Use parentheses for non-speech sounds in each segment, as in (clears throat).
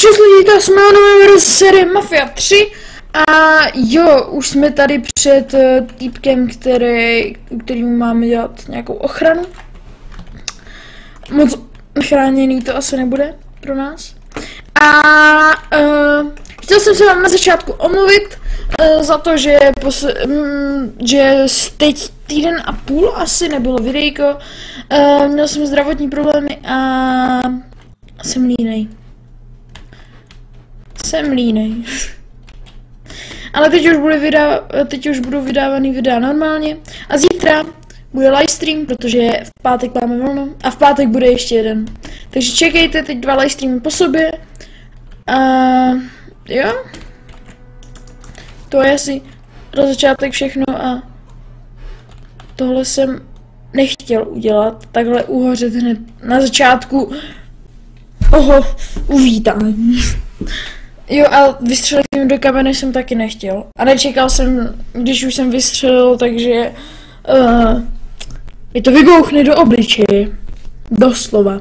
Čus lidi, to jsme na novém série Mafia 3 a jo, už jsme tady před uh, týpkem, který, kterým máme dělat nějakou ochranu. Moc chráněný to asi nebude pro nás. A uh, chtěl jsem se vám na začátku omluvit uh, za to, že, pos- um, že teď týden a půl asi nebylo videjko. Uh, měl jsem zdravotní problémy a jsem línej. Jsem línej. Ale teď už, bude vydá, teď už budou vydávaný videa normálně. A zítra bude livestream, protože v pátek máme volno. A v pátek bude ještě jeden. Takže čekejte teď dva livestreamy po sobě. A jo. To je asi na začátek všechno a tohle jsem nechtěl udělat. Takhle uhořet hned na začátku toho uvítání. Jo, a vystřelit jim do kamene jsem taky nechtěl. A nečekal jsem, když už jsem vystřelil, takže uh, mi to vybouchne do obličeje. Doslova.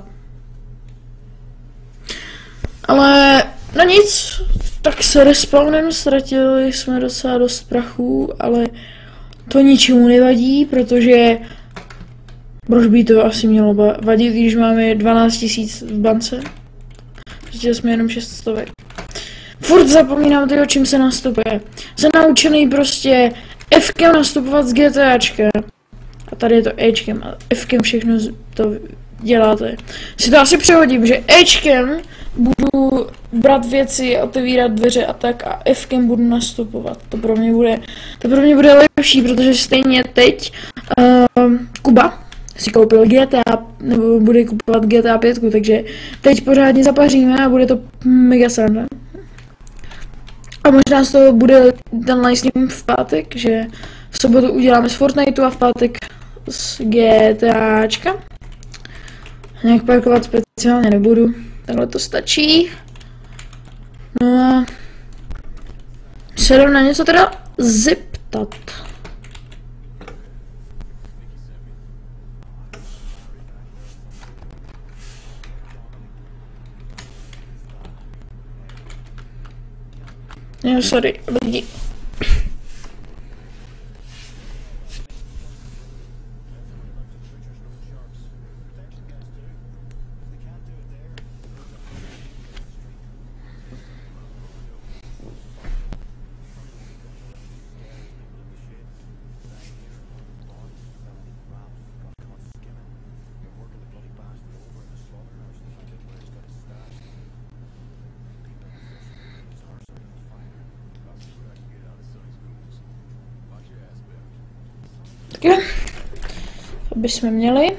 Ale no nic, tak se respawnem ztratili jsme docela dost prachu, ale to ničemu nevadí, protože proč by to asi mělo vadit, když máme 12 000 v bance? Protože jsme jenom 600. Furt zapomínám ty, o čím se nastupuje. Jsem naučený prostě Fkem nastupovat z GTAčka. A tady je to Ečkem a Fkem všechno to děláte. Si to asi přehodím, že Ečkem budu brát věci, otevírat dveře a tak a Fkem budu nastupovat. To pro mě bude, to pro mě bude lepší, protože stejně teď uh, Kuba si koupil GTA, nebo bude kupovat GTA 5, takže teď pořádně zapaříme a bude to mega sranda. A možná z toho bude ten livestream v pátek, že v sobotu uděláme z Fortniteu a v pátek z GTAčka. Nějak parkovat speciálně nebudu, takhle to stačí. No a se na něco teda zeptat. Jo, sorry, lidi. Jo, to bychom měli.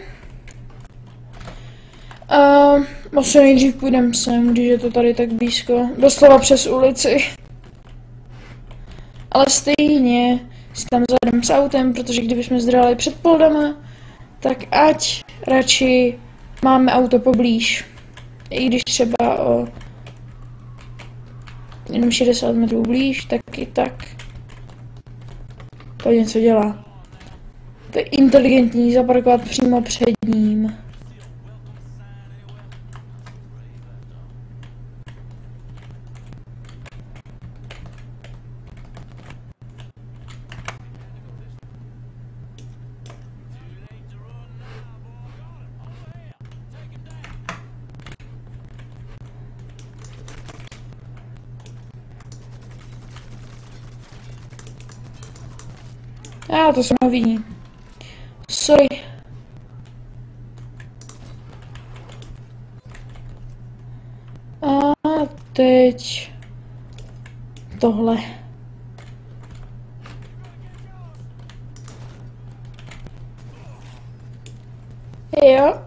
Uh, asi nejdřív půjdeme sem, když je to tady tak blízko. Doslova přes ulici. Ale stejně si tam zajdeme s autem, protože kdybychom zdrali před poldama, tak ať radši máme auto poblíž. I když třeba o jenom 60 metrů blíž, tak i tak to něco dělá. To je inteligentní zaparkovat přímo před ním. Já to jsem nový. Sorry. A teď tohle. Jo.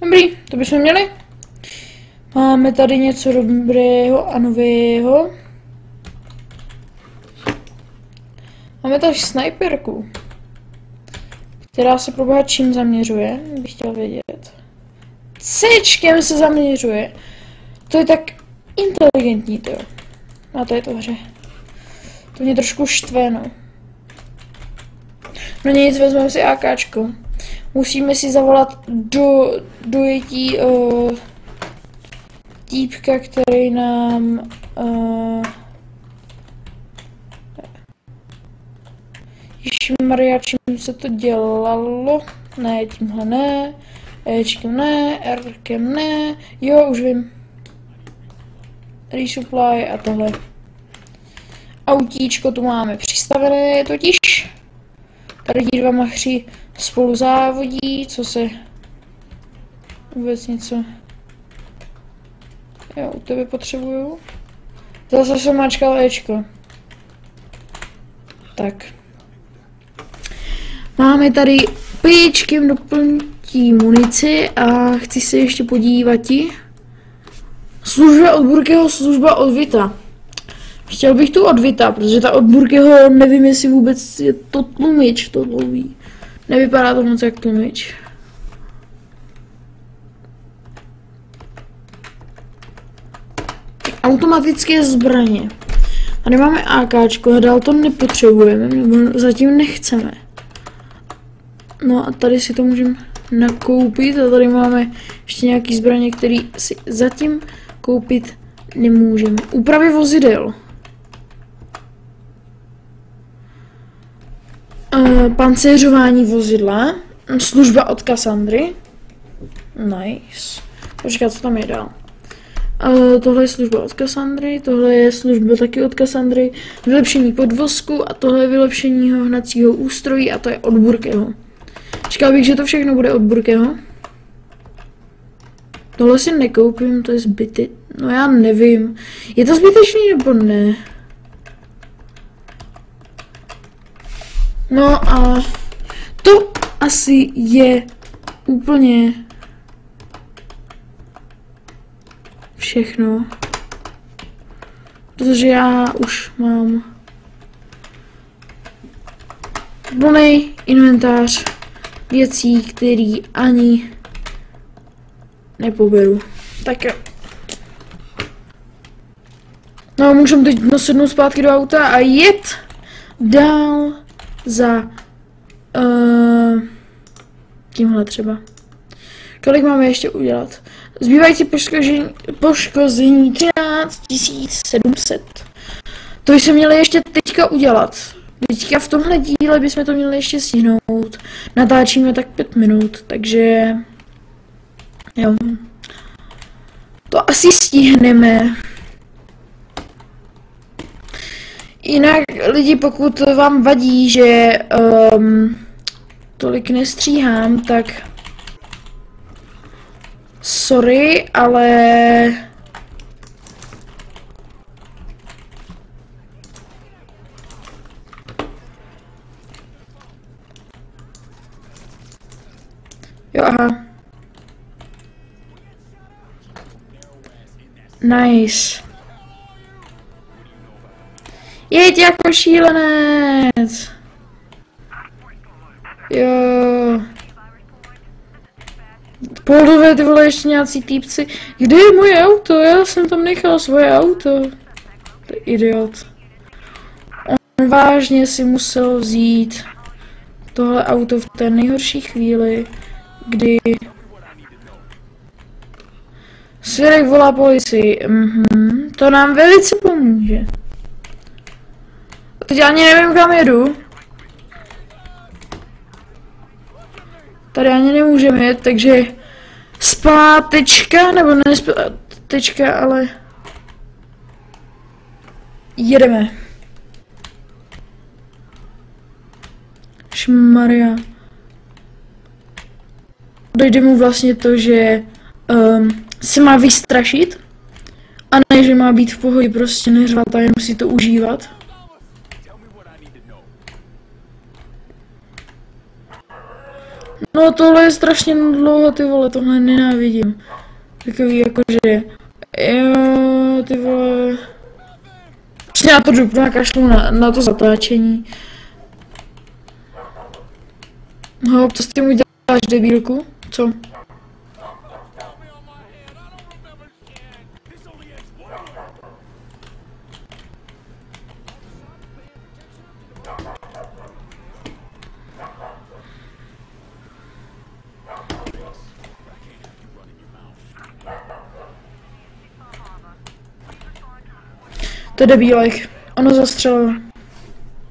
Dobrý, to bychom měli. Máme tady něco dobrého a nového. Máme tady snajperku, která se pro čím zaměřuje, bych chtěl vědět. Cčkem se zaměřuje. To je tak inteligentní, to. A to je to hře. To mě trošku štve, no. No nic, vezmeme si AKčko. Musíme si zavolat do dojetí uh, týpka, který nám uh, Maria, čím se to dělalo? Ne, tímhle ne. Ečkem ne, Rkem ne. Jo, už vím. Resupply a tohle. Autíčko tu máme přistavené totiž. Tady ti dva machři spolu závodí, co se vůbec něco... Jo, u tebe potřebuju. Zase jsem mačkal Ečko. Tak. Máme tady pěčky v doplňtí munici a chci se ještě podívat. Služba od Burkeho, služba od Vita. Chtěl bych tu od Vita, protože ta od Burkeho nevím, jestli vůbec je to tlumič, to dlouhý. Nevypadá to moc jak tlumič. Automatické zbraně. Tady máme AKčko, dál to nepotřebujeme, nebo zatím nechceme. No a tady si to můžeme nakoupit a tady máme ještě nějaký zbraně, které si zatím koupit nemůžeme. Úpravy vozidel. Uh, pancéřování vozidla. Služba od Cassandry. Nice. Počkat, co tam je dál. Uh, tohle je služba od Cassandry, tohle je služba taky od Cassandry, vylepšení podvozku a tohle je vylepšení hnacího ústrojí a to je od Burkeho. Čekal bych, že to všechno bude od Burkeho. Tohle si nekoupím, to je zbyty... No já nevím. Je to zbytečný nebo ne? No a to asi je úplně všechno. Protože já už mám plný inventář věcí, které ani nepoberu. Tak jo. No, můžeme teď nasednout zpátky do auta a jet dál za uh, tímhle třeba. Kolik máme ještě udělat? Zbývající poškození, poškození 13 700. To jsme měli ještě teďka udělat. Teďka v tomhle díle bychom to měli ještě stihnout. Natáčíme tak pět minut, takže... Jo. To asi stihneme. Jinak lidi, pokud vám vadí, že um, tolik nestříhám, tak sorry, ale Aha. Nice. Jeď jako šílenec. Jo. Poldové ty vole ještě nějací týpci. Kde je moje auto? Já jsem tam nechal svoje auto. To je idiot. On vážně si musel vzít tohle auto v té nejhorší chvíli kdy Svěrek volá policii. Mhm, to nám velice pomůže. Teď ani nevím, kam jedu. Tady ani nemůžeme jet, takže zpátečka, nebo ne zpátečka, ale jedeme. Šmaria dojde mu vlastně to, že um, se má vystrašit a ne, že má být v pohodě, prostě neřvat a jenom si to užívat. No tohle je strašně dlouho, ty vole, tohle nenávidím. Takový jakože, jo, ty vole. Prostě já to dupnu kašlu na, na to zatáčení. No, co s tím uděláš, debílku? Co? To debílek. Ono zastřelil.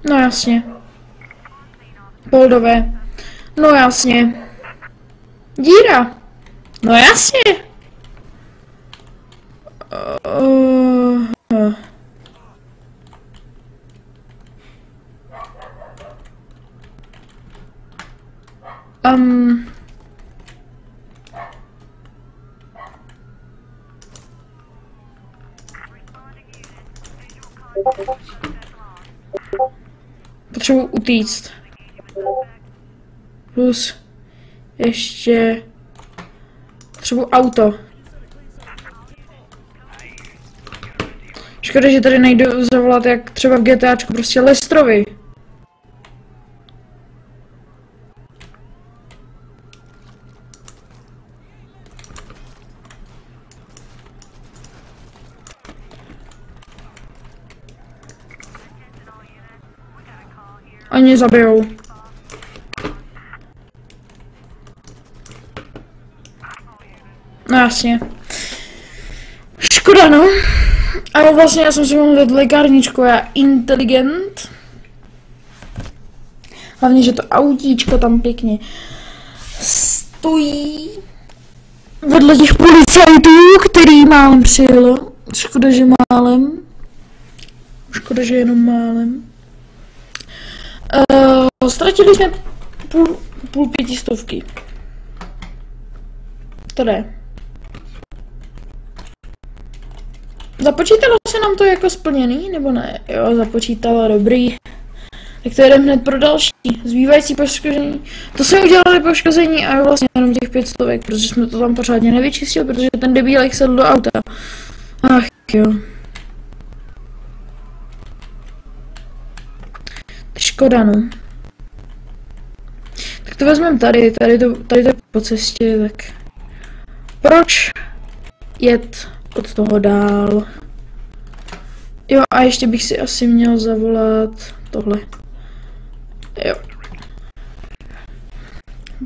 No jasně. Poldové. No jasně. Díra. No jasně. Uh. Um, potřebuji utíct. Plus ještě potřebuji auto. Škoda, že tady nejdu zavolat jak třeba v GTAčku, prostě Lestrovi. Oni zabijou. No jasně. Škoda, no. Ale vlastně já jsem si mohl dát lékárničku, já inteligent. Hlavně, že to autíčko tam pěkně stojí vedle těch policajtů, který málem přijelo. Škoda, že málem. Škoda, že jenom málem. Uh, ztratili jsme půl, půl pětistovky. To jde. Započítalo se nám to jako splněný, nebo ne? Jo, započítalo, dobrý. Tak to jdeme hned pro další. Zbývající poškození. To jsme udělali poškození a vlastně jenom těch pět stovek, protože jsme to tam pořádně nevyčistili, protože ten debílek sedl do auta. Ach jo. Škoda, no. Tak to vezmeme tady, tady to, tady to po cestě, tak... Proč jet od toho dál? Jo, a ještě bych si asi měl zavolat tohle. Jo.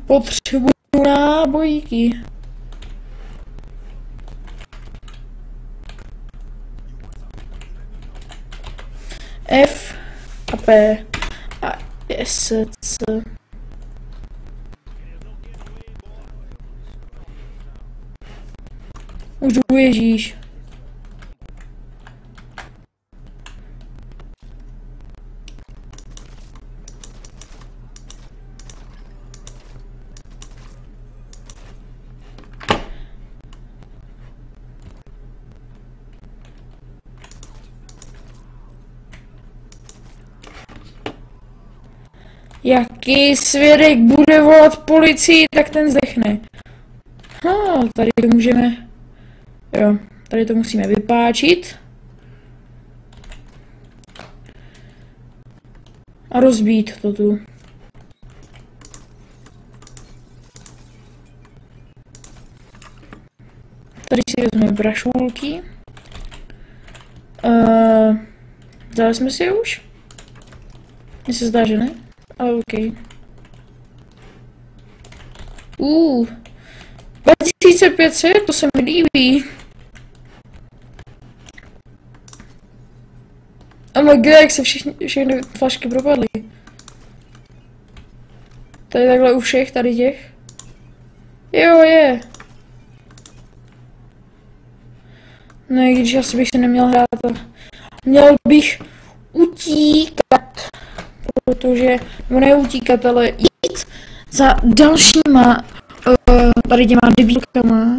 Potřebuju nábojíky. F a P. SC. Už jdu, Ježíš. Jaký svědek bude volat policii, tak ten zdechne. Ha, tady můžeme... Jo, tady to musíme vypáčit. A rozbít to tu. Tady si vezmeme brašulky. Uh, dali jsme si je už? Mně se zdá, že ne. Ale OK. Uh, 2500, to se mi líbí. Oh my god, jak se všichni, všechny flašky propadly. Tady takhle u všech, tady těch. Jo, je. No i když asi bych se neměl hrát, měl bych utíkat protože, nebo neutíkat, ale jít za dalšíma uh, tady těma debilkama.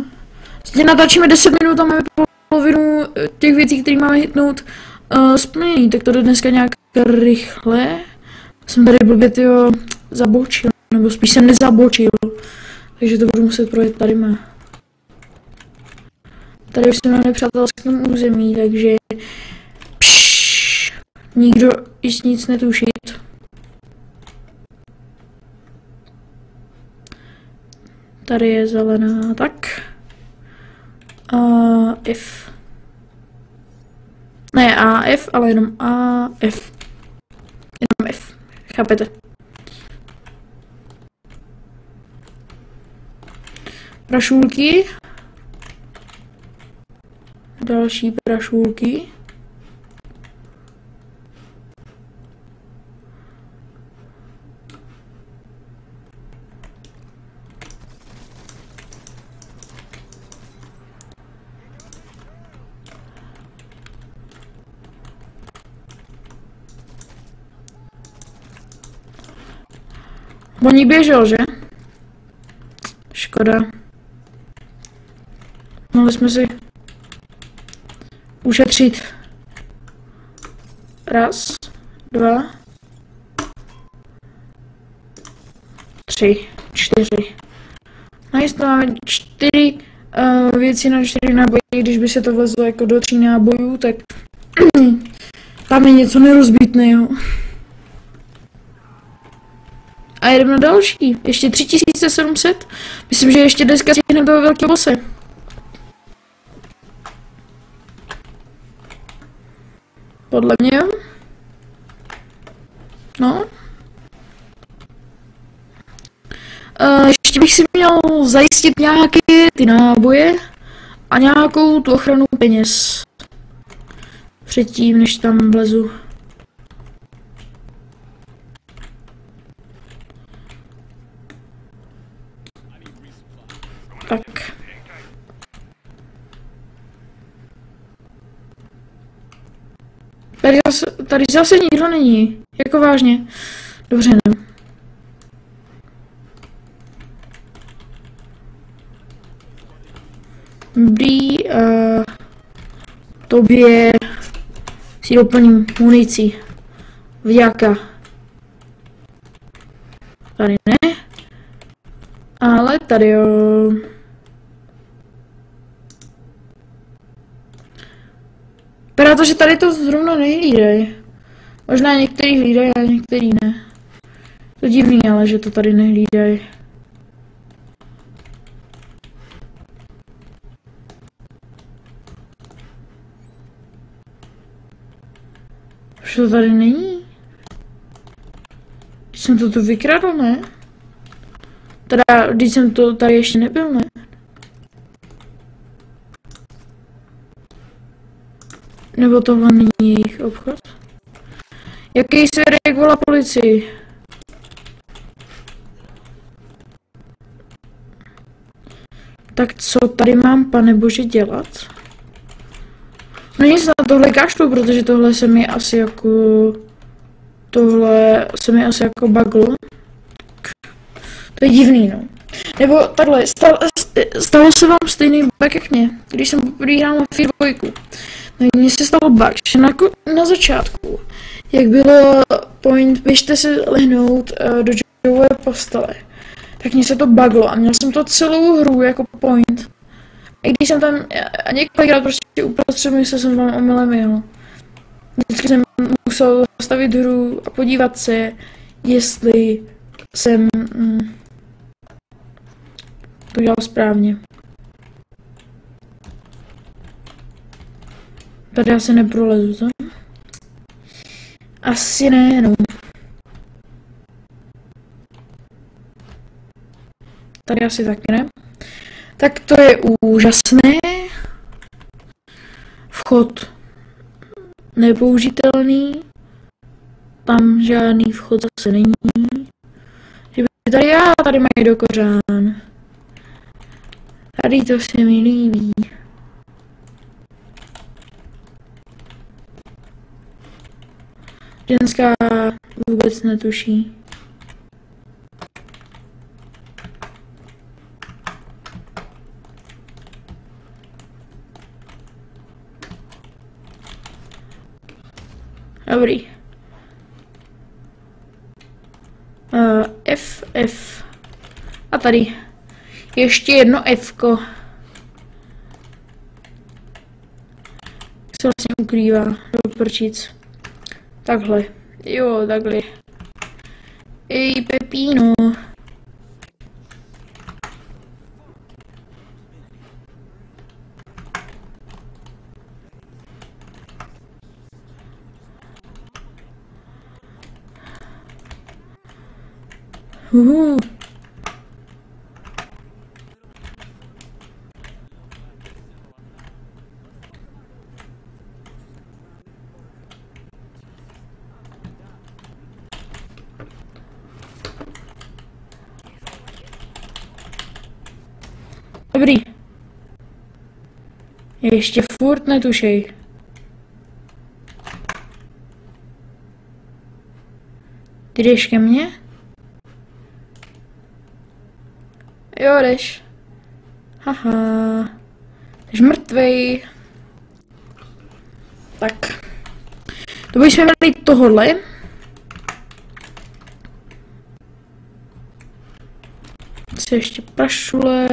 Vlastně natáčíme 10 minut a máme polovinu eh, těch věcí, které máme hitnout uh, splněný, tak to jde dneska nějak rychle. Jsem tady blbě tyjo zabočil, nebo spíš jsem nezabočil, takže to budu muset projet tady má. Tady už jsem na nepřátelském území, takže pš, nikdo již nic netušit. Tady je zelená, tak. A F. Ne A, F, ale jenom A, F. Jenom F. Chápete? Prašulky. Další prašulky. Oni běžel, že? Škoda. Mohli jsme si ušetřit. Raz, dva, tři, čtyři. Nice, to máme čtyři uh, věci na čtyři náboje, když by se to vlezlo jako do tří nábojů, tak (clears throat) tam je něco nerozbitného. A jedeme na další. Ještě 3700. Myslím, že ještě dneska stihneme toho velkého bose. Podle mě. No. Uh, ještě bych si měl zajistit nějaké ty náboje a nějakou tu ochranu peněz. Předtím, než tam vlezu. Tak. Tady zase, tady zase nikdo není. Jako vážně. Dobře, no. Dobrý, uh, tobě si doplním munici. Vďaka. Tady ne. Ale tady jo. Vypadá to, že tady to zrovna nehlídají. Možná některý hlídají, ale některý ne. To divný, ale že to tady nehlídají. Už to tady není? Když jsem to tu vykradl, ne? Teda, když jsem to tady ještě nebyl, ne? Nebo tohle není jejich obchod? Jaký svědek volá policii? Tak co tady mám, pane bože, dělat? No nic na tohle kašlu, protože tohle se mi asi jako... Tohle se mi asi jako baglo. To je divný, no. Nebo takhle, stalo, stalo se vám stejný bug jak mě, když jsem poprvé hrál na Fear 2. No mně se stalo bug, že na, na začátku, jak bylo point, běžte se lehnout uh, do Joeové postele, tak mně se to buglo a měl jsem to celou hru jako point. I když jsem tam, a několikrát prostě uprostřed se jsem tam omylem jel. Vždycky jsem musel zastavit hru a podívat se, jestli jsem mm, to dělal správně. Tady asi neprolezu, co? Asi ne, no. Tady asi taky ne. Tak to je úžasné. Vchod nepoužitelný. Tam žádný vchod zase není. Tady já, tady mají do kořán. Tady to se mi líbí. Ženská vůbec netuší. Dobrý. Uh, F, F. A tady. Ještě jedno F. -ko. Se vlastně ukrývá do prčic. Takhle. Jo, takhle. Ej, Pepino. Uhu. Dobrý. Ještě furt netušej. Ty jdeš ke mně? Jo, jdeš. Haha. Jsi mrtvej. Tak. To bychom měli tohle. Se ještě prašule.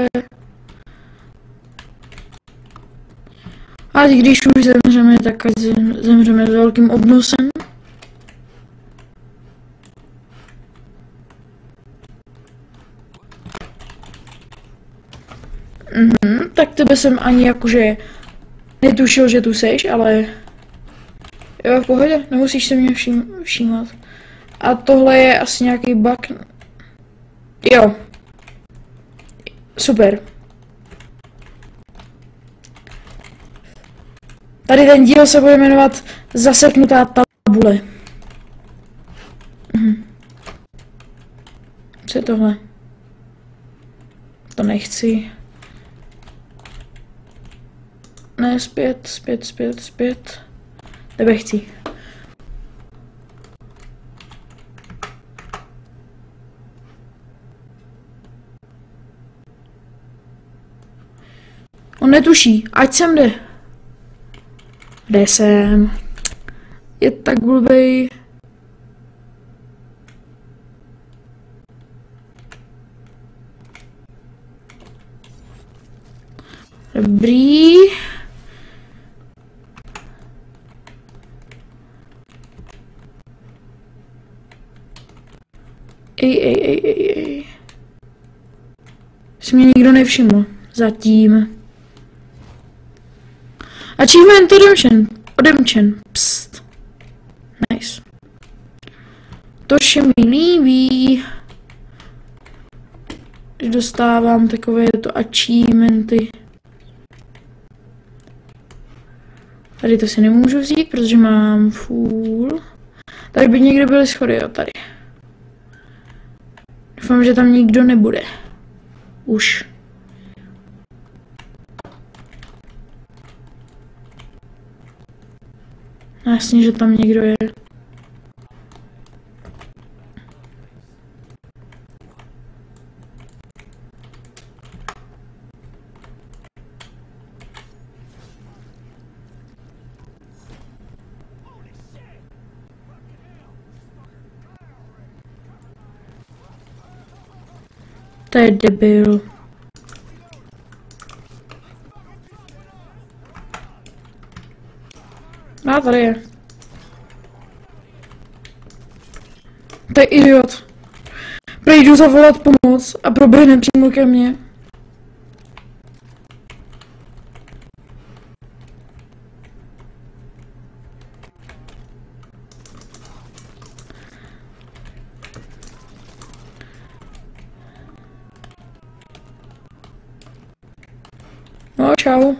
A když už zemřeme, tak ať zemřeme s velkým obnosem. Mhm, tak tebe jsem ani jakože netušil, že tu seš, ale jo, v pohodě, nemusíš se mě vším, všímat. A tohle je asi nějaký bug. Jo. Super. Tady ten díl se bude jmenovat Zaseknutá tabule. Mhm. Co je tohle? To nechci. Ne, zpět, zpět, zpět, zpět. Tebe chci. On netuší, ať sem jde. Kde jsem? Je tak blbej. Dobrý. Ej, ej, ej, ej, ej. Si mě nikdo nevšiml. Zatím. Achievement redemption. Odemčen. Psst. Nice. To se mi líbí. Když dostávám takové to achievementy. Tady to si nemůžu vzít, protože mám full. Tady by někde byly schody, jo, tady. Doufám, že tam nikdo nebude. Už. Jasně, že tam někdo je. To je debil. A tady je. To je idiot. Prejdu zavolat pomoc a proběhne přímo ke mně. No, čau.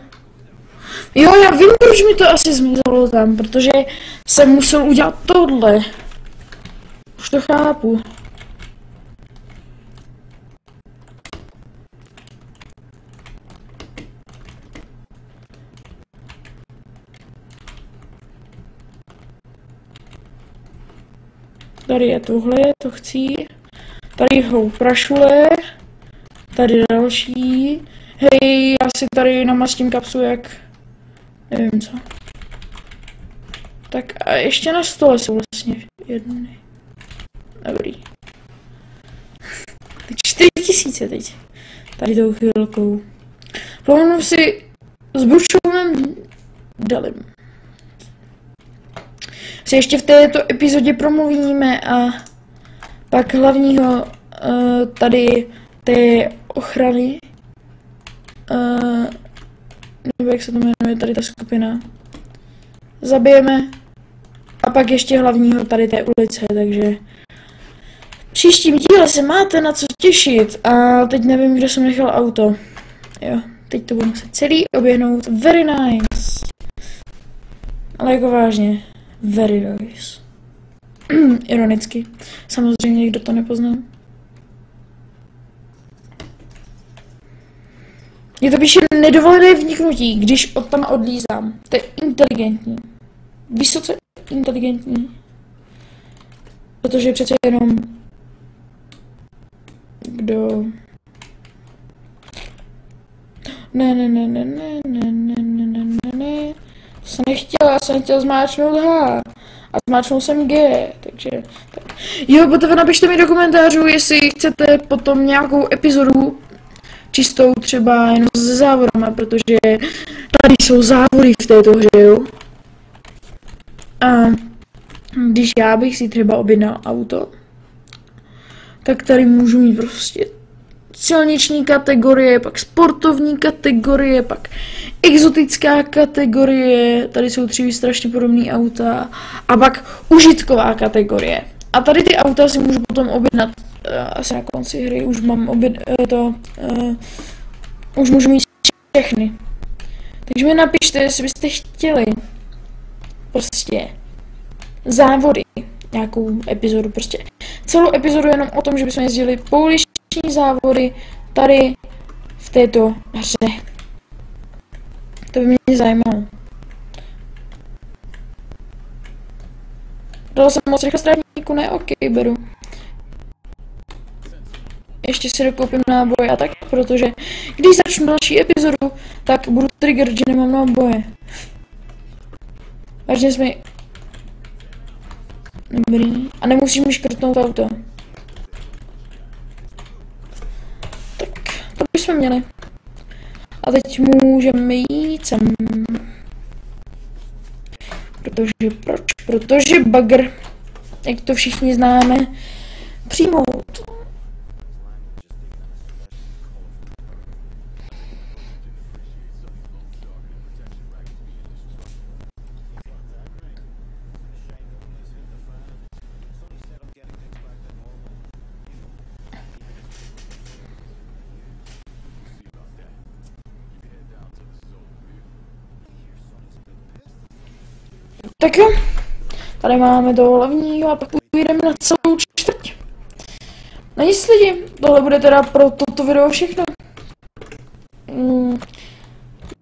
Jo, já vím, proč mi to asi zmizelo tam, protože jsem musel udělat tohle. Už to chápu. Tady je tohle, to chci. Tady ho prašule. Tady další. Hej, já si tady namastím kapsu jak Nevím co. Tak a ještě na stole jsou vlastně jedny. Dobrý. Ty čtyři tisíce teď. Tady tou chvilkou. Plánuju si s Bručovem Dalem. Si ještě v této epizodě promluvíme a pak hlavního uh, tady té ochrany uh, nebo jak se to jmenuje tady ta skupina, zabijeme a pak ještě hlavního tady té ulice, takže v příštím díle se máte na co těšit a teď nevím, kde jsem nechal auto. Jo, teď to budu muset celý oběhnout. Very nice. Ale jako vážně, very nice. (clears throat) Ironicky. Samozřejmě, kdo to nepoznal. Je to píše nedovolené vniknutí, když od tam odlízám. To je inteligentní. Vysoce inteligentní. Protože přece jenom kdo Ne, ne, ne, ne, ne, ne, ne, ne, ne, ne, ne. To jsem nechtěl, já jsem chtěl zmáčknout H. A zmáčknul jsem G, takže... Tak. Jo, potom napište mi do komentářů, jestli chcete potom nějakou epizodu čistou třeba jenom se závodama, protože tady jsou závody v této hře, jo. A když já bych si třeba objednal auto, tak tady můžu mít prostě silniční kategorie, pak sportovní kategorie, pak exotická kategorie, tady jsou tři strašně podobné auta, a pak užitková kategorie. A tady ty auta si můžu potom objednat asi na konci hry, už mám oběd, uh, to, uh, už můžu mít všechny. Takže mi napište, jestli byste chtěli prostě závody, nějakou epizodu, prostě celou epizodu jenom o tom, že bychom jezdili pouliční závody tady v této hře. To by mě zajímalo. Dal jsem moc rychle strávníku, ne? Ok, beru. Ještě si dokoupím náboje a tak, protože když začnu další epizodu, tak budu trigger, že nemám náboje. Vážně jsme... Dobrý. A nemusím škrtnout auto. Tak, to bychom měli. A teď můžeme jít sem. Protože proč? Protože bagr, jak to všichni známe, přijmout. Tak jo, tady máme do hlavního a pak půjdeme na celou čtvrť. No nic lidi, tohle bude teda pro toto video všechno. Mm,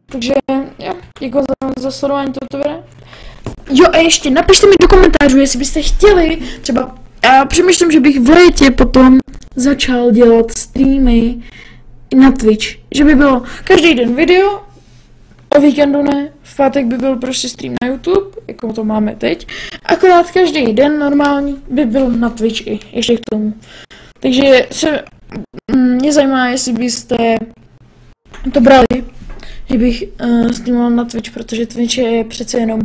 takže jo, děkuji za, za sledování tohoto videa. Jo a ještě napište mi do komentářů, jestli byste chtěli, třeba já přemýšlím, že bych v létě potom začal dělat streamy na Twitch. Že by bylo každý den video, o víkendu ne, v pátek by byl prostě stream na YouTube, jako to máme teď. Akorát každý den normální by byl na Twitchi, ještě k tomu. Takže se mm, mě zajímá, jestli byste to brali, že bych uh, streamoval na Twitch, protože Twitch je přece jenom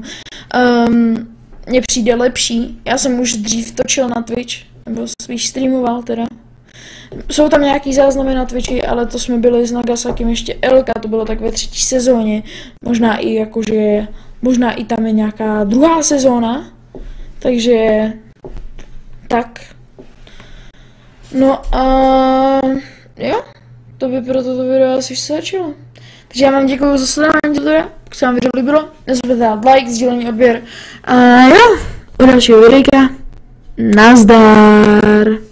um, mně přijde lepší. Já jsem už dřív točil na Twitch, nebo spíš streamoval teda. Jsou tam nějaký záznamy na Twitchi, ale to jsme byli s Nagasakem ještě Elka, to bylo tak ve třetí sezóně. Možná i jakože, možná i tam je nějaká druhá sezóna. Takže, tak. No a jo, to by pro toto video asi stačilo. Takže já vám děkuji za sledování toto jak se vám video líbilo, nezapomeňte dát like, sdílení, odběr. A jo, u dalšího videa. Nazdar.